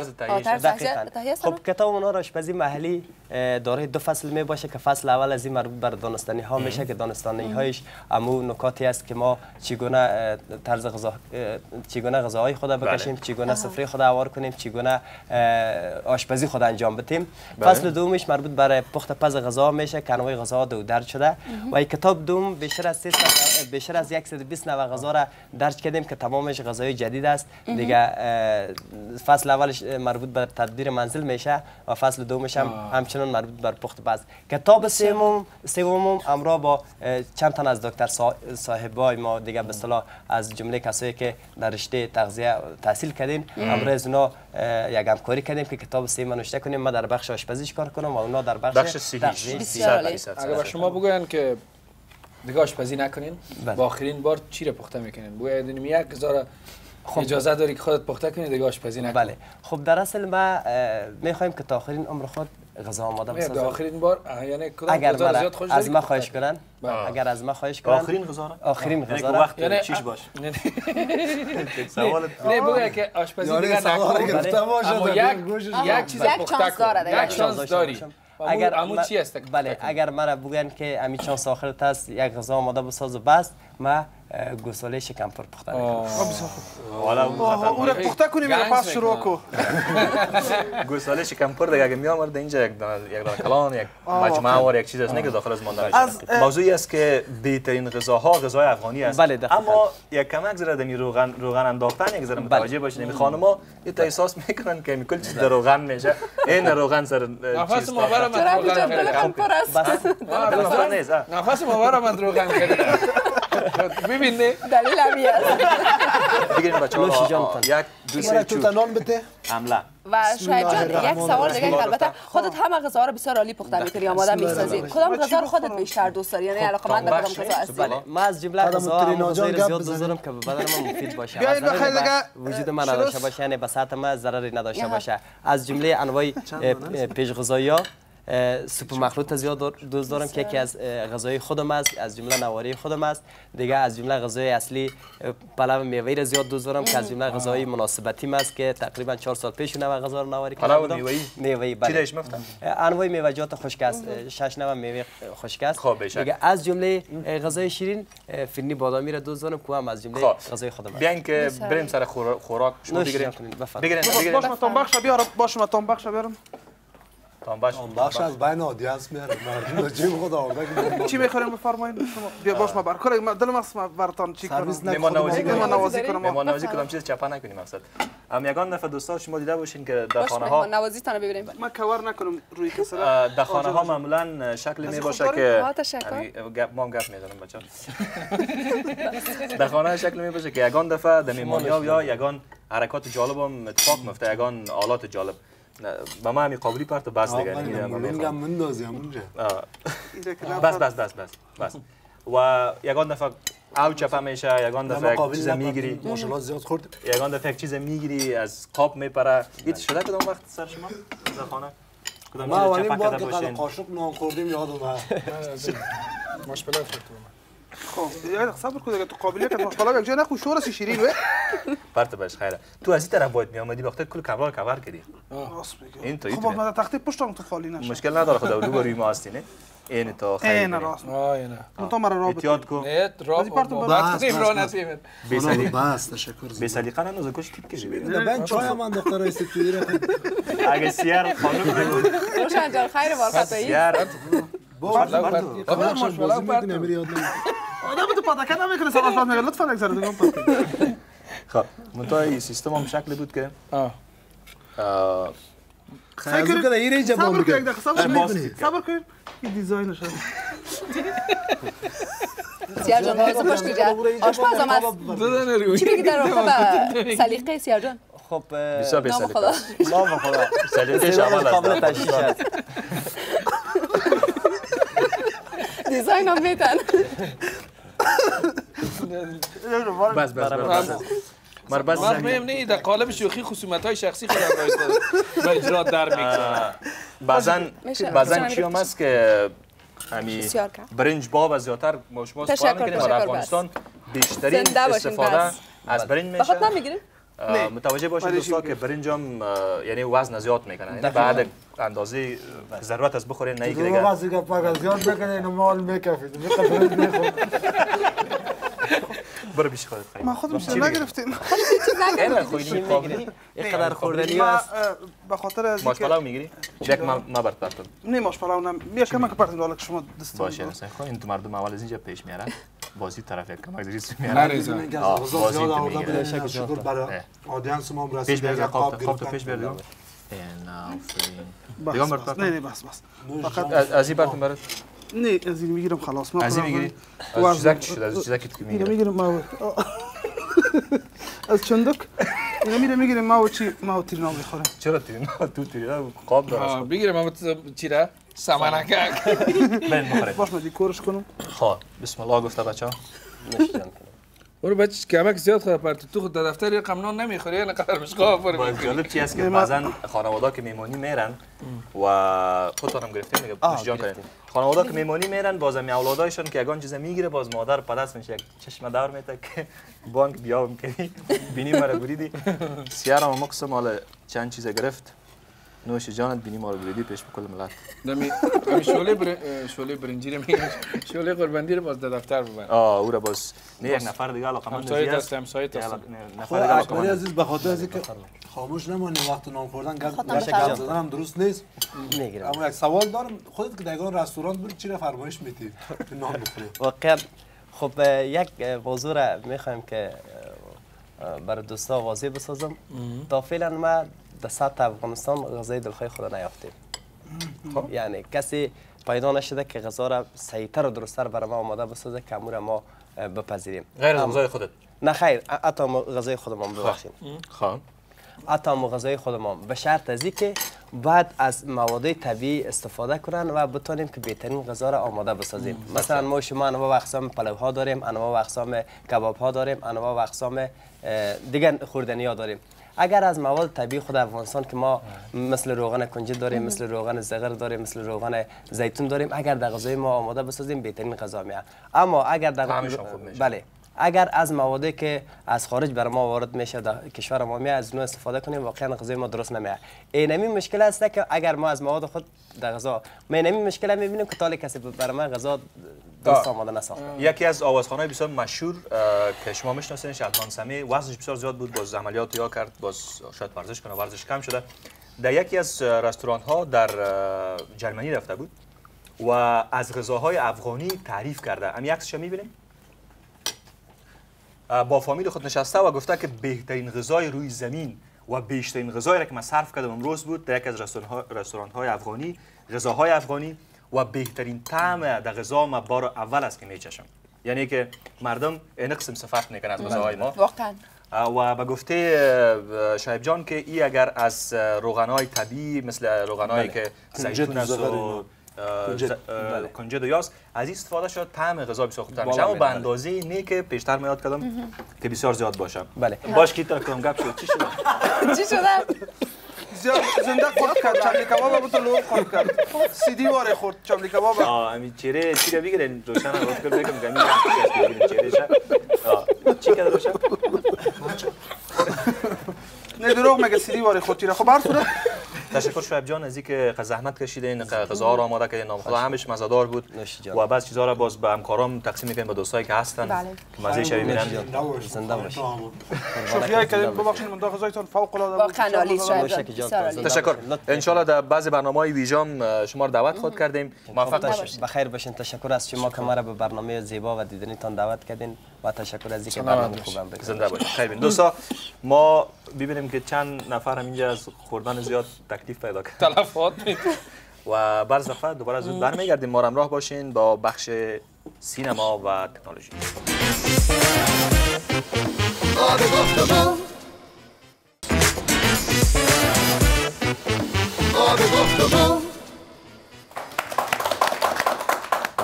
خب کتاب اونا آشپزی محلی دارای دو فصل می باشه که فصل اول از این مربوط بر دانستانی ها میشه که دانستانی هایش امو نکاتی است که ما چگونه طرز غذا چگونه غذاهای خود بکشیم چگونه سفره خود اوار کنیم چگونه آشپزی خود انجام بدیم. فصل دومش مربوط بر پخت پز غذا میشه که انواع غذا دو درج شده. و این کتاب دوم بیشتر از 300 بیشتر از 120 نوع غذا را درج کردیم که تمامش غذای جدید است. دیگه فصل اولش مربوط به تدبیر منزل میشه و فصل دومش هم همچنان مربوط بر پخت پز. کتاب سوم سوم همراه با چند تن از دکتر صا- صاحبای ما دیگه به اصطلاح از جمله کسایی که در رشته تغذیه تحصیل کردین. از اونا یک همکاری کردیم که کتاب سوم نوشته کنیم. ما در بخش آشپزیش کار کنم و اونا در بخش بخش تغذیه. اگر شما بگوین که دیگه آشپزی نکنین بله. با آخرین بار چی را پخته می‌کنین؟ بگوین یک غذا را اجازه داری که خودت پخته کنی دیگه آشپزی نکنی. بله. خب در اصل ما می‌خوایم که تا آخرین عمر خود غذا آماده بسازیم آخرین بار یعنی کدام اگر غذا زیاد خوش از ما خواهش کنن؟ بله. اگر از ما خواهش کنن؟ آخرین غذا را؟ آخرین یعنی غذا که را. وقت یعنی چیش باش؟ نه سوال نه بگوین که آشپزی یاری دیگه سوال نکن. گرفته باشه یک یک چیز یک پخته چانس کن. یک چانس داشته داری. اگر امو چی است که بله؟ اگر مرا بگن که امی چانس آخرت است یک غذا آماده بساز و بس ما گوساله شکم پر پخته او را پخته کنیم گنج پس شروع کو گوساله شکم پر دیگه اگه می آورد اینجا یک یک کلان یک مجموعه وار یک چیز است. نه که داخل از مانده از، میشه موضوعی است که بهترین غذاها غذای افغانی است. بله، دقیقاً. اما یک کمک زره دمی روغن روغن انداختن یک ذره متوجه باشین. این خانما یه تا احساس می‌کنن که کل چیز در روغن میشه. این روغن سر نفس چیز. نفس ما برای من روغن خیلی نه دلیل همی است. بگیرین بچه ها. یک دو سه تو چوب تنان بده. حمله و شاید جان یک سوال دیگه. که البته خودت همه غذا رو بسیار عالی پخته می‌کنی آماده می‌سازی. کدام غذا رو خودت بیشتر دوست داری؟ یعنی علاقه من به کدام غذا هستی بله. ما از جمله غذا هم زیاد دوست. دارم که به بدن ما مفید باشه. ضرری بخیر دیگه، وجود ما شروع نداشته باشه یعنی به سطح ما ضرری نداشته باشه. از جمله انواع پیش غذایی ها سوپ مخلوط زیاد دوست دارم که یکی از غذای خودم است از جمله نواری خودم است. دیگه از جمله غذای اصلی پلو میوه‌ای را زیاد دوست دارم که از جمله غذای مناسبتی است که تقریبا 4 سال پیش نوع غذا رو نواری کرده پلو بودم میوه‌ای؟ میوه‌ای چی بله. انواع میوه‌جات خشک است. شش نوع میوه خشک است. خب،. دیگه از جمله غذای شیرین فنی بادامی را دوست دارم که هم از جمله خب. غذای خودم است. بیاین که بریم سر خورا- خوراک. شما نوش بگیرین. جان کنید، بفرمایید. بگیرین باش بگیرین. ما تان بخش بیارم. باش ما تان بخش بیارم. تام باش. بخش از بین آدینس میاره. مردم جیب خود آورده که چی می‌خوریم بفرمایید شما بیا باش ما بر کار ما دلم است ما برتان چی کنم؟ مهمان نکنم. نوازی مهمان کنیم نوازی کنم؟ مهمان نوازی کدام چیز چپا نکنیم مقصد. ام یگان دفعه دوستا شما دیده باشین که در خانه ها نوازی تانه ببینیم. ما کور نکنم روی کسره اه، در خانه ها معمولا شکل می باشه که تشکر. یعنی گپ ما می‌زنم بچه در خانه ها شکل می باشه که یگان دفعه در میمانی ها یا یگان حرکات جالب هم اتفاق میفته یگان آلات جالب. به ما همی قابلی پرت بس دیگه میگم. مندازیم اونجا. بس بس بس بس بس. و یگان دفعه او چپه میشه یگان دفعه یک چیز می‌گیری. ماشاءالله زیاد خورد. یگان دفعه یک چیز می‌گیری از قاب میپره. هیچ شده کدام وقت سر شما؟ در خانه کدام ما چیز اولین بار که قاشق نان خوردیم یادم اومد مشکلات خب. یه صبر کن دیگه تو قابلیت ماشاءالله یک جای نخو شورش شیرین و برت باش خیره. تو از این طرف باید می آمدی وقتی کل کمرا کور کردی. این تو خب ما تخته پشتم تو خالی نشه. مشکل نداره خدا رو روی ما هستی نه؟ این تا خیلی. این راست آه نه. اون تو مرا رابط احتیاط کن. نه را بازی پرتو با بس، بعد بس، کنیم بس، را بس. نتیمت بی سلیقه. بس تشکر بی. سلیقه ننوزه کش تیپ کشی. ده من چای هم دختر استودیوی را اگه سیار خانم نگو روشن جان خیر بار خطایی آدم تو نمی‌کنه میگه لطفا یک ذره خب منتها سیستم هم شکل بود که خیلی که این صبر بام دقیقه صبر کن. این دیزاینش هست سیار جان موضوع پشت جا. آشپز هم هست. چی میگی در رابطه سلیقه سیار جان؟ خب بسیار بی نام خدا. نام خدا. سلیقه شمال قابل است است دیزاین هم میتن بس بس. بس. مر بس من مهم نه در قالب شوخی خصومت های شخصی خودم را به اجرا در می‌گذارم بعضن. بعضن. چی هم هست که کم. برنج باب از زیادتر ما شما استفاده می‌کنیم. و در افغانستان بیشترین استفاده. از برنج بخاطر میشه نمی‌گیریم اه، متوجه باشید دوستا که برنج هم اه، یعنی وزن زیاد می‌کنه یعنی بعد اندازه ضرورت از بخورین نه دیگه. فقط زیاد بکنه اینو مال میکفید. برو بیش خودت خیلی ما خودم چیز نگرفتیم این خوینی قابلی اینقدر خوردنی است به خاطر از ماش اینکه پلاو می‌گیری؟ یک ما ما برات پرتم نه ماش پلاو نم. بیا کمک پرتیم حالا که شما دست باشه حسین خو این تو مردم اول از اینجا پیش میارن. بازی طرف یک کمک دیگه آه، غذا بازی زیاد آوردم می‌گیره. بدون شکر برای. آدینس ما هم پیش رسید بیار یک قاب قاب تو. پیش آفرین. دیگه. مرد نه نه بس بس. فقط از این براتون برات نه از این می‌گیرم خلاص ما از این می‌گیری. از چیزک چی شده از چیزکی که اینو می‌گیری می‌گیرم ما از چندک؟ اینو میره می‌گیریم ما چی؟ ما و تیر نام می‌خوریم. چرا تیری نه تو تیری نه قاب داره بگیرم اما چی را؟ سمنکک بین بخوره باش ما دیکورش کنم. خب بسم الله گفته بچه ها. برو بچه کمک زیاد خود پرت. تو خود در دفتر یه قمنان نمی‌خوری نه قدر مشقا باز فرمی جالب چی است که بعضا خانواده که میمونی میرن و خودتان هم گرفتیم دیگه آه، گوش جان. کنید. خانواده که میمونی میرن باز می اولادایشون که یگان چیز می‌گیره باز مادر پدرش میشه یک چشم دور میته که بانک بیا می‌کنی بینی مرا بریدی. سیار هم مقصه مال چند چیز گرفت. نوش جانت بینی ما رو بریدی پیش به کل ملت. دمی دمی شوله بر شوله برنجی رو میگم. شوله قربندی رو باز دفتر ببند. آه او را باز. نه یک نفر دیگه علاقه من همسایت است همسایت است. نفر خب دیگه علاقه اکبری من عزیز به خاطر از اینکه خاموش نمانی وقت نان خوردن گپ. زدن هم درست نیست. می‌گیرم. اما یک سوال دارم خودت که در یگان رستوران بری چی را فرمایش میدی؟ نان بخوری. واقعا خب یک موضوع را می‌خوایم که برای دوستا واضح بسازم. تا فعلا ما در سطح افغانستان غذای دلخواه خود نیافتیم. یعنی کسی پیدا نشده که غذا را صحیحتر و درستتر برای ما آماده بسازه که امور ما بپذیریم. غیر از غذای خودت؟ نه خیر. حتی ما غذای خودمان خب. حتی هم غذای خودمان. به شرط از که بعد از مواد طبیعی استفاده کنن و بتونیم که بهترین غذا را آماده بسازیم. مثلا ما شما انواع و اقسام پلو ها داریم انواع و اقسام کباب ها داریم انواع و اقسام اه، دیگه خوردنی ها داریم. اگر از مواد طبیعی خود افغانستان که ما مثل روغن کنجد داریم مثل روغن زغر داریم مثل روغن زیتون داریم اگر در غذای ما آماده بسازیم بهترین غذا میاد. اما اگر در میشه. بله. اگر از موادی که از خارج بر ما وارد میشه در کشور ما میاد از اونها استفاده کنیم واقعا غذای ما درست نمیاد. اینمی مشکل است که اگر ما از مواد خود در غذا ما اینمی مشکل می‌بینیم که طال کسی بر ما غذا درست. آماده نساخته. یکی از آوازخانه بسیار مشهور که شما میشناسینش البان سمی وزنش بسیار زیاد بود باز عملیات یا کرد باز شاید ورزش کنه ورزش کم شده. در یکی از رستوران ها در جرمنی رفته بود و از غذاهای افغانی تعریف کرده. هم عکسش می‌بینیم؟ با فامیل خود نشسته و گفته که بهترین غذای روی زمین و بیشترین غذایی را که من صرف کردم امروز بود در یک از رستوران های افغانی غذاهای افغانی و بهترین طعم در غذا ما بار اول است که میچشم یعنی که مردم این قسم صفت می‌کنن از غذاهای ما. واقعا. و به گفته شایب جان که ای اگر از روغنهای طبیعی مثل روغنهایی که زیتون است زغر و کنجد. اه، کنجد و یاس. از این استفاده شد طعم غذا بسیار خوبتر میشه. بالا اما به بله. اندازه نه که پیشتر میاد کردم که بسیار زیاد باشه. بله. باش کی تا کدام گپ شد چی شد چی شده؟ زیاد زنده خورد کرد. چملی کباب هم تو لو خورد کرد. سیدی واره خورد چملی کباب آه امی چهره چی رو بگیرین؟ روشن رو فکر بگم گمی بگیرین؟ چهره شد آه چی کرد روشن نه دروغ مگه سیدی واره خورد. تیره خب هر صورت. تشکر شعیب جان از اینکه زحمت کشیدین غذا رو آماده کردین. نام خدا همش مزه‌دار بود. و بعض چیزا رو باز به همکارام تقسیم می‌کنیم به دوستایی که هستن. بله. که مزه شوی میرن. زنده باشی شوخی کردیم ببخشید من غذایتان فوق العاده بود. واقعا عالی عالی. زنده تشکر. باشین. لطف انشالله در بعضی برنامه های ویژام شما رو دعوت خود کردیم. موفق باشید بخیر باشین. تشکر از شما که مرا به برنامه زیبا و دیدنیتان دعوت کردین. و تشکر از اینکه برنامه خوبم بگذارید زنده باشید خیلی دوستا ما ببینیم که چند نفر هم اینجا از خوردن زیاد تکلیف پیدا کرد. تلفات و بعض دفعه دوباره زود برمیگردیم. ما همراه باشین با بخش سینما و تکنولوژی.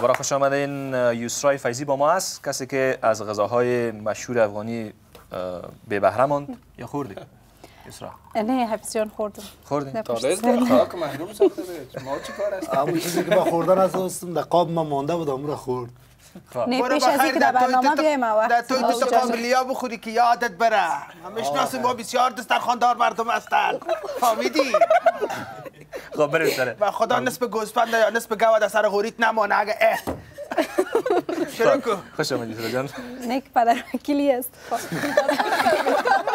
دوباره خوش آمدین. یوسرای فیضی با ما است. کسی که از غذاهای مشهور افغانی بے بهره ماند. یا خوردی؟ یسرا نه حفظ جان خوردم. خوردی؟ تالز در خاک محروم ساخته ما چی کار است همون چیزی که من خوردن از هستم در قاب من مانده بود امرو خورد. نه برو پیش از اینکه در برنامه بیایم در وقت توی تو قابلیا بخوری که یادت بره. ما می‌شناسیم ما بسیار دسترخواندار مردم هستند فهمیدی خب بریم سره و خدا نصف گوسفند یا نصف گاو در سر غوریت نمانه اگه اه. شروع کن. خوش آمدی یسرا جان. نه که پدر وکیلی است.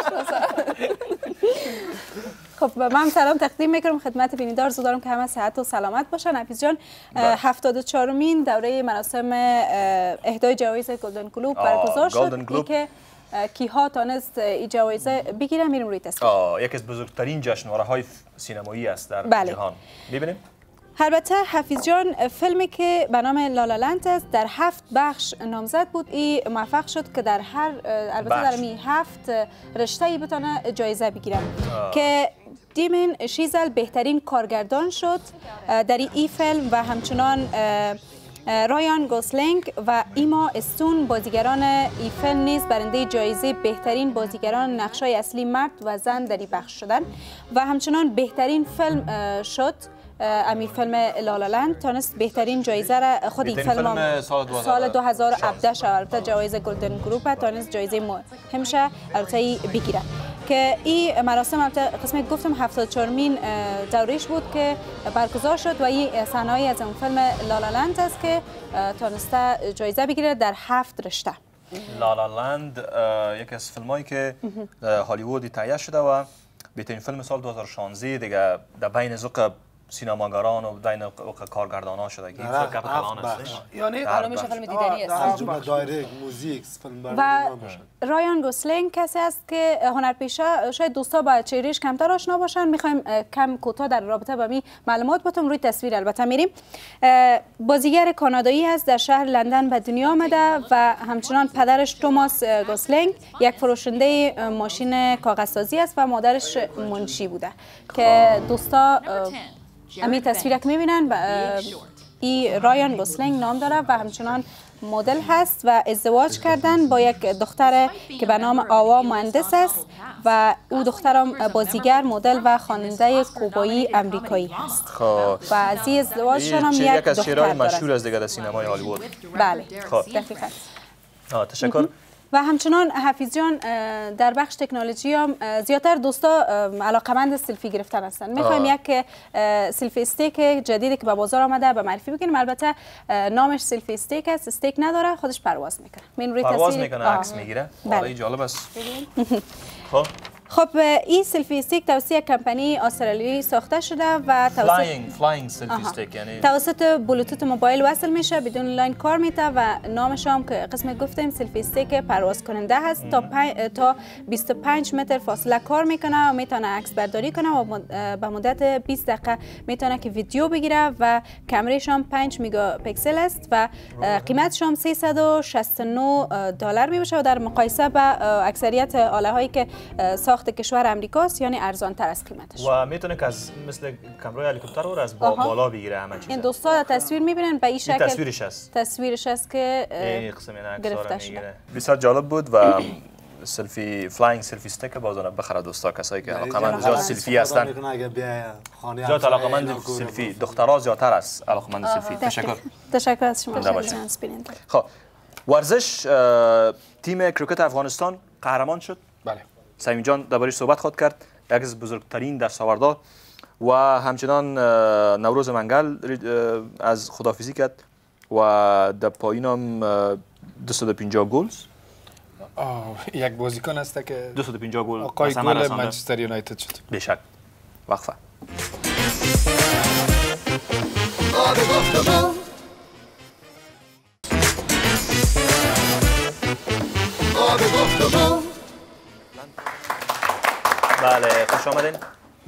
خب. من سلام تقدیم می‌کنم خدمت بینیدار زودارم که همه صحت و سلامت باشن حفیظ جان بله. 74 مین دوره مراسم اه، اهدای جوایز گلدن گلوب برگزار شد که کیها تانست این جوایزه بگیره میریم روی تصویر یکی از بزرگترین جشنواره های سینمایی است در بله. جهان می‌بینیم البته حفیظ جان فیلمی که به نام لالالند است در هفت بخش نامزد بود. ای موفق شد که در هر البته بخش. در می هفت رشته ای بتونه جایزه بگیره که دیمین شزل بهترین کارگردان شد در این فیلم و همچنان رایان گوسلینگ و ایما استون بازیگران ای فیلم نیز برنده جایزه بهترین بازیگران نقشای اصلی مرد و زن در این بخش شدن. و همچنان بهترین فیلم شد. امی فیلم لالالند تانست بهترین جایزه را خود این فیلم سال 2000 سال 2017 شد البته جایزه گلدن گلوب تانست جایزه مهمشه البته ای بگیره که این مراسم البته قسمت گفتم 74 مین دورش بود که برگزار شد و این صحنه‌ای از اون فیلم لالالند است که تانسته جایزه بگیره در هفت رشته. لا لا لند اه، یکی از فیلم هایی که در هالیوود تهیه شده و بهترین فیلم سال 2016 دیگه در بین ذوق سینماگران و بین ذوق کارگردان شده که هفت کلان. است یعنی حالا میشه. فیلم دیدنی است direct music فیلم و رایان گوسلینگ کسی است که هنرپیشه شاید دوستا با چهرهش کمتر آشنا باشن. می‌خوایم کم کوتاه در رابطه با می معلومات بتم روی تصویر البته میریم. بازیگر کانادایی است در شهر لندن به دنیا آمده و همچنان پدرش توماس گوسلینگ یک فروشنده ماشین کاغذسازی است و مادرش منشی بوده که دوستا امی تصویر که می‌بینن ای رایان گوسلینگ نام داره و همچنان مدل هست و ازدواج کردن با یک دختر که به نام آوا مهندس است و او دخترم بازیگر مدل و خواننده کوبایی امریکایی هست. خب. و از این ازدواجشان هم یک یک از شعرهای دختر مشهور دیگه در سینمای هالیوود. بله. خب. دقیقاً. تشکر. و همچنان اه، در بخش تکنولوژی هم زیادتر دوستا علاقمند سلفی گرفتن هستن. می‌خوایم. یک selfie stick جدیدی که به بازار آمده به معرفی بکنیم. البته نامش selfie stick است. stick نداره خودش پرواز می‌کنه. پرواز می‌کنه. عکس می‌گیره. بله. جالب است. خب. خب این selfie stick توسط کمپانی استرالیایی ساخته شده و توسط flying flying selfie آها. stick یعنی توسط بلوتوث موبایل وصل میشه بدون line کار میته و نامش هم که قسمت گفتیم selfie stick پرواز کننده هست. تا تا 25 متر فاصله کار می‌کنه و می‌تونه عکس برداری کنه و به مدت 20 دقیقه می‌تونه که ویدیو بگیره و کمرش هم 5 مگاپیکسل است و قیمتش هم 369 دلار میشه و در مقایسه با اکثریت آله هایی که اه، ساخت کشور امریکاست یعنی ارزان تر از قیمتش. و می‌تونه که از مثل کامرای هلیکوپتر رو از با. بالا بگیره همه چیز این دوستا در تصویر می‌بینن به این شکل تصویرش هست. تصویرش است که این قسم گرفته شده. بسیار جالب بود و سلفی flying selfie stick بازار بخره دوستا کسایی که علاقمند زیاد سلفی هستن. زیاد علاقمند. سلفی. دخترها زیادتر است علاقمند سلفی. تشکر. تشکر از شما. خب ورزش تیم کریکت افغانستان قهرمان شد. بله. سیمی جان دربارش صحبت خود کرد. یک از بزرگترین دستاوردها و همچنان نوروز منگل از خدافیزی کرد و در پایین هم اه، 250 گل. یک بازیکن هست که 250 گل آقای گل. منچستر یونایتد شد. بشک وقفه. بله خوش آمدین.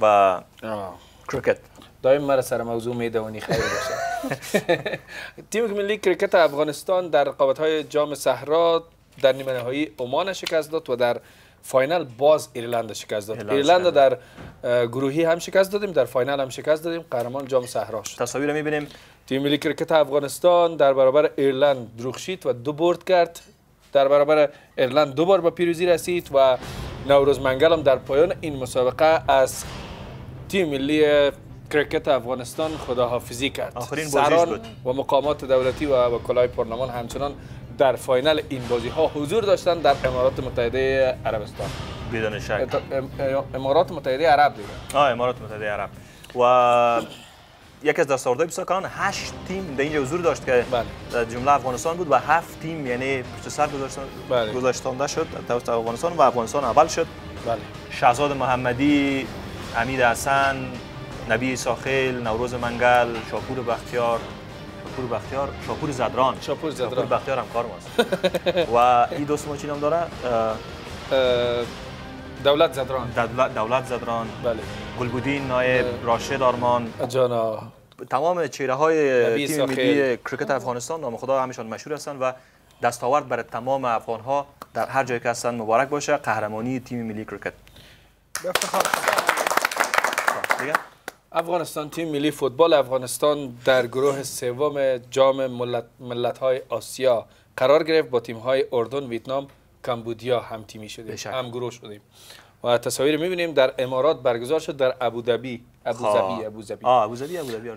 و آه. کریکت دایم مرا سر موضوع می‌دونی خیر باشه. تیم ملی کرکت افغانستان در رقابت‌های جام صحرا در نیمه نهایی عمان شکست داد و در final باز ایرلند شکست داد. ایرلند در گروهی هم شکست دادیم در final هم شکست دادیم. قهرمان جام صحرا شد. تصاویر می‌بینیم. تیم ملی کرکت افغانستان در برابر ایرلند درخشید و دو برد کرد. در برابر ایرلند دو بار به پیروزی رسید و نوروز منگل هم در پایان این مسابقه از تیم ملی کرکت افغانستان خداحافظی کرد. آخرین بازیش سران بود. و مقامات دولتی و وکلای پارلمان همچنان در فاینال این بازی ها حضور داشتند در امارات متحده عربستان. بدون شک. ات- ام- امارات متحده عرب دیگه. آه امارات متحده عرب. و یکی از دستاوردهای بسیار کلان هشت تیم در اینجا حضور داشت که بله. در جمله افغانستان بود و هفت تیم یعنی پشت سر گذاشتن بله. گذاشتانده شد توسط افغانستان و افغانستان اول شد بله شهزاد محمدی امید حسن نبی ساخیل نوروز منگل شاپور بختیار شاپور بختیار شاپور زدران شاپور زدران. شاپور بختیار هم کار ماست و این دوست ما چی نام داره دولت زدران. دولت, دولت زدران. بله. گلبودین نایب راشد آرمان. جانا. تمام چهره های تیم. ملی کرکت افغانستان نام خدا همشان مشهور هستند و دستاورد برای تمام افغان ها در هر جایی که هستند مبارک باشه. قهرمانی تیم ملی کرکت. افغانستان تیم ملی فوتبال افغانستان در گروه سوم جام ملت, ملت های آسیا قرار گرفت با تیم های اردن، ویتنام، کمبودیا هم تیمی شدیم. هم گروه شدیم. و تصاویر می‌بینیم در امارات برگزار شد در ابوظبی ابوظبی ابوظبی آه ابوظبی ابوظبی.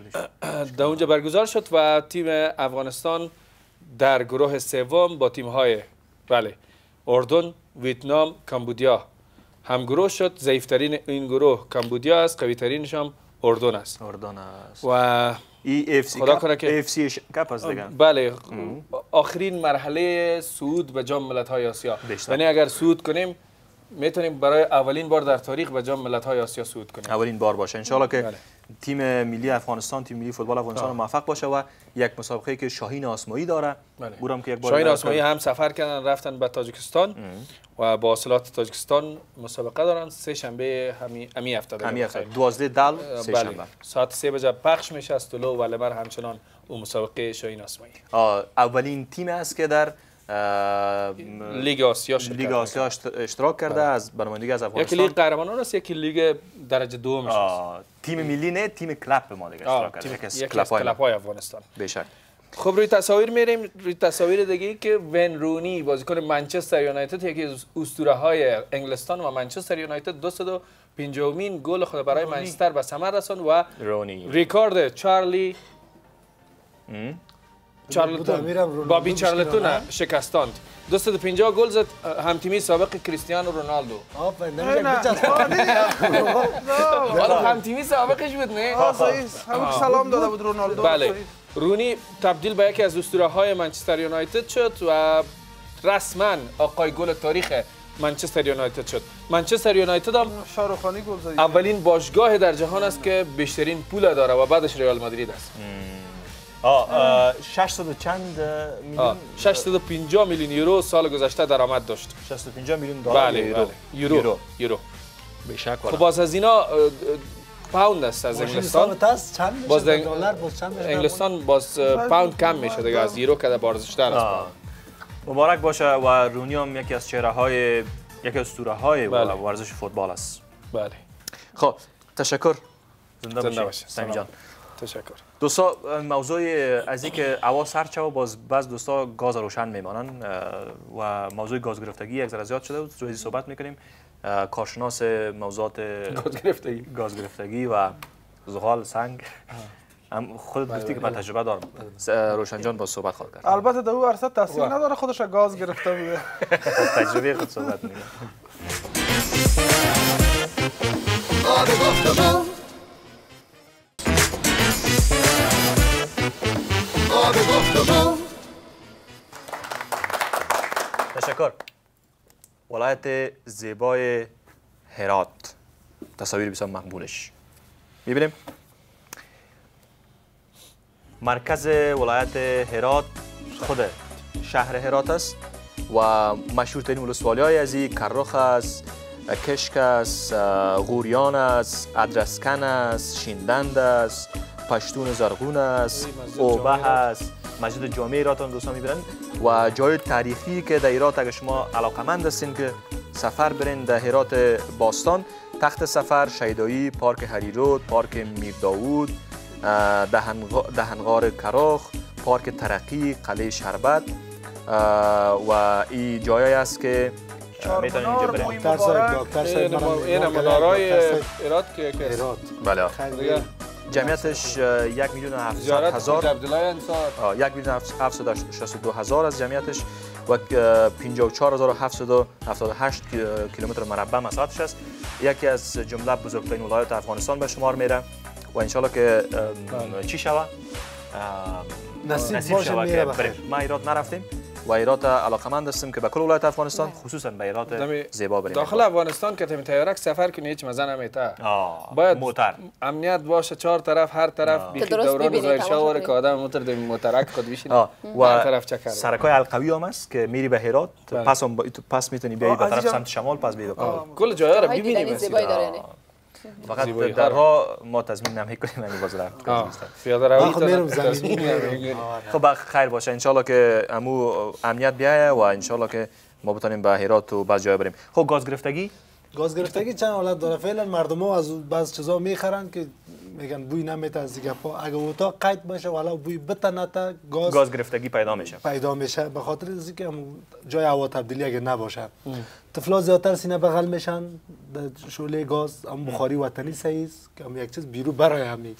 در اونجا برگزار شد و تیم افغانستان در گروه سوم با تیم های بله اردن، ویتنام، کمبودیا هم گروه شد. ضعیفترین این گروه کمبودیا است قوی ترینش هم اردن است. اردن است. و AFC خدا کنه که- AFC Cup دیگه. بله آخرین مرحله صعود به جام ملت‌های آسیا. بیشتر. یعنی اگر صعود کنیم می‌تونیم برای اولین بار در تاریخ به جام ملت‌های آسیا صعود کنیم. اولین بار باشه. انشالله که بله. تیم ملی افغانستان تیم ملی فوتبال افغانستان آه. موفق باشه و یک مسابقه که شاهین آسمایی داره. بله. که یک بار شاهین آسمایی هم سفر کردن رفتن به تاجیکستان و با اصالات تاجیکستان مسابقه دارن. سه شنبه همین همی هفته همین. هفته. 12 دل سه بله. شنبه. ساعت سه بجه پخش میشه از طلوع و لمر همچنان اون مسابقه شاهین آسمایی. اولین تیم است که در لیگ آسیا شرکت لیگ آسیا اشت- اشتراک کرده از برنامه‌ریزی از یکی افغانستان. لیگ قهرمانان است یکی لیگ درجه دوم است تیم ملی نه تیم کلپ ما دیگه اشتراک کرده. یکی از یکی از ما. کلپ‌های افغانستان. بشک خب روی تصاویر میریم. روی تصاویر دیگه که ون رونی بازیکن منچستر یونایتد یکی از اسطوره های انگلستان و منچستر یونایتد. 250 مین گل خود برای منچستر به ثمر رساند و رونی. ریکارد چارلی چارلتون بابی چارلتون؟ شکستاند 250 گل زد هم تیمی سابق کریستیانو رونالدو. آفرین؟ حالا هم تیمی سابقش بود نه. همون سلام داده بود رونالدو. بله. رونی تبدیل به یکی از اسطوره های منچستر یونایتد شد و رسما آقای گل تاریخ منچستر یونایتد شد. منچستر یونایتد هم شاروخ خانی گل زدی. اولین باشگاه در جهان است که بیشترین پول داره و بعدش ریال مادرید است. آه اه، 600 و چند میلیون 650 میلیون یورو سال گذشته درآمد داشت. 65 میلیون دلار بله یا بله. یورو یورو. یورو. بشک خب باز از اینا پاوند است از انگلستان. چند میشه؟ باز دلار باز چند میشه؟ انگلستان باز اه، پاوند کم میشه دیگه از یورو که در ارزشتر است. مبارک باشه و رونی هم یکی از چهره های یکی از اسطوره های بله. ورزش فوتبال است. بله. خب تشکر. زنده, زنده باشی. سمی سلام. جان. تشکر. دوستا موضوع از اینکه هوا سرد شود باز بعض دوستا گاز روشن میمانن و موضوع گاز گرفتگی یک ذره زیاد شده بود. روی صحبت می‌کنیم کارشناس موضوعات گاز گرفتگی. گاز گرفتگی و زغال سنگ. هم خود گفتی که من تجربه دارم. س- روشن جان با صحبت خواهد کرد. البته در او عرصه تاثیر نداره خودش گاز گرفته بوده. تجربه خود صحبت می‌کنم تشکر ولایت زیبای هرات. تصاویر بسیار مقبولش. می‌بینیم. مرکز ولایت هرات خود شهر هرات است و مشهورترین ولسوالی های از این کرخ است کشک است غوریان است ادرسکن است شیندند است پشتون زرغون است اوبه است. مسجد جامع ایرات هم دوستان می‌بینن. و جای تاریخی که در ایرات اگر شما علاقمند هستین که سفر برین در هرات باستان تخت سفر شیدایی پارک هریرود پارک میر داوود اه، دهنغا- دهنغار کراخ پارک ترقی قلعه شربت و این جایی است که اینجا چهارمنار، برین. موی دکتر صاحب صاحب این منارای ایراد که که بله. جمعیتش یک میلیون و هفتصد هزار. یک میلیون هفت- هفتصد هزار از جمعیتش و اه، 54778 کی- کیلومتر مربع مساحتش است. یکی از جمله بزرگترین ولایت افغانستان به شمار میره و انشالله که ام، چی شوه نصیب باشه شوه میره که بخیر. بریم ما ایرات نرفتیم. و ایرات علاقمند هستیم که به کل ولایت افغانستان خصوصا به ایرات دمی زیبا بریم داخل افغانستان که تیم تیارک سفر کنی هیچ مزه نمیته آه، باید موتر. امنیت باشه چهار طرف هر طرف بیخی دوران تماشا شاور. که آدم موتر دیم موترک خود بشینه و طرف چکر سرکای القوی هم است که میری به هرات بله. پس پس می‌تونی بیایی آه، به طرف. سمت شمال پس آه، کل را های ببینیم یعنی فقط در. راه ما تضمین نمی‌کنیم همین باز رفت. پیاده روی من خب تا میرم زمینی نمی‌گیری. خب بخ- خیر باشه. انشالله که امو امنیت بیایه و انشالله که ما بتونیم به هرات و بعض جای بریم. خب گاز گرفتگی؟ گاز گرفتگی چند حالت داره. فعلا مردم ها از بعض چیزا می‌خرن که میگن بوی نمیته از دیگه. پا اگه اتاق قید باشه والا بوی بتنته گاز, گاز گرفتگی پیدا میشه. پیدا میشه. به خاطر از اینکه جای هوا تبدیلی اگه نباشه. طفلا زیادتر سینه بغل میشن در شعله گاز هم بخاری وطنی است که هم یک چیز بیرو برای همین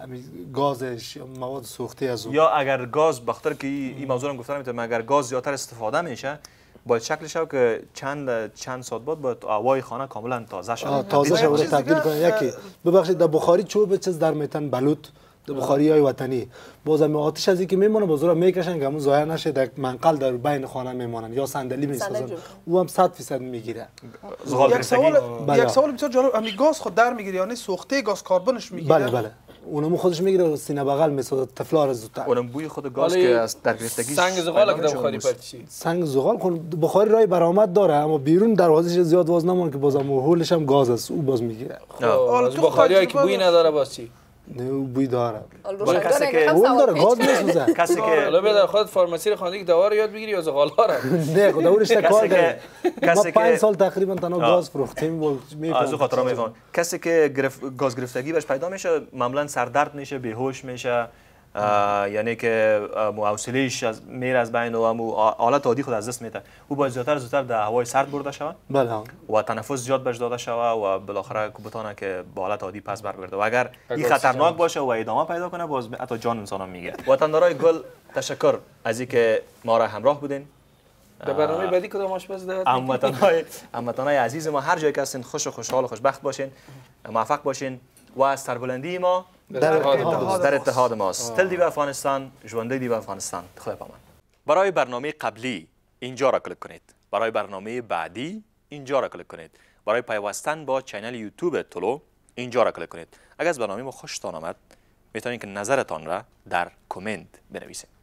همین گازش یا مواد سوخته از اون. یا اگر گاز بخاطر که این موضوع رو گفتم می‌تونم اگر گاز زیادتر استفاده میشه باید شکلش رو که چند چند ساعت بعد باید هوای خانه کاملا تازه آه، شود تازه چیز تبدیل کنه. یکی ببخشید در بخاری چوب چیز در میتن بلوط. بخاری های وطنی. باز هم آتش از اینکه میمونه باز رو می‌کشن که همون ظاهر نشه در منقل در بین خانه میمونن یا صندلی می‌سازن. او هم 100 درصد می‌گیره. یک سوال بله. یک سوال بسیار جالب. همین گاز خود در می‌گیره یعنی سوخته گاز کربنش می‌گیره؟ بله بله. اونم خودش می‌گیره و سینه بغل می‌سازه طفلا رو زودتر. اونم بوی خود گاز که از در گرفتگی سنگ زغال که بخاری پرتشی سنگ زغال کن. بخاری رای برآمد داره اما بیرون دروازش زیاد واز نمونه که بازم هولش هم گاز است. او باز می‌گیره. حالا تو بخاری که بوی. نداره باز چی؟ بوی داره کسی که- که اون داره گاز میسوزه. کسی که حالا در خود فارماسی رو که دوا رو یاد بگیری یا زغال ها رو. نه خدا کار کسی داره. که ما کسی پنج که سال تقریبا تنها. گاز فروختیم و از او خاطر میفهم کسی که. گاز گرفتگی بهش پیدا میشه معمولا سردرد میشه بیهوش میشه. یعنی که حوصله‌اش از میر از بین و امو حالت عادی خود از دست میده. او باید زیادتر زودتر در هوای سرد برده شود. بله. و تنفس زیاد بهش داده شود و بالاخره که بتانه که به حالت عادی پس برگرده و اگر این خطرناک باشه و ادامه پیدا کنه باز حتی جان انسان هم میگه وطندارای گل تشکر از اینکه ما را همراه بودین. در برنامه بعدی کدام آشپز دهد هموطنهای هموطنهای عزیز ما هر جای که هستین خوش و خوشحال و خوشبخت باشین موفق باشین و از سربلندی ما در اتحاد در ماست. اتحاد ماست. تل دې وي افغانستان ژوندی دې وي افغانستان. خدای پامان برای برنامه قبلی اینجا را کلیک کنید. برای برنامه بعدی اینجا را کلیک کنید. برای پیوستن با channel YouTube تلو اینجا را کلیک کنید. اگر از برنامه ما خوشتان آمد می‌تونید که نظرتان را در کامنت بنویسید.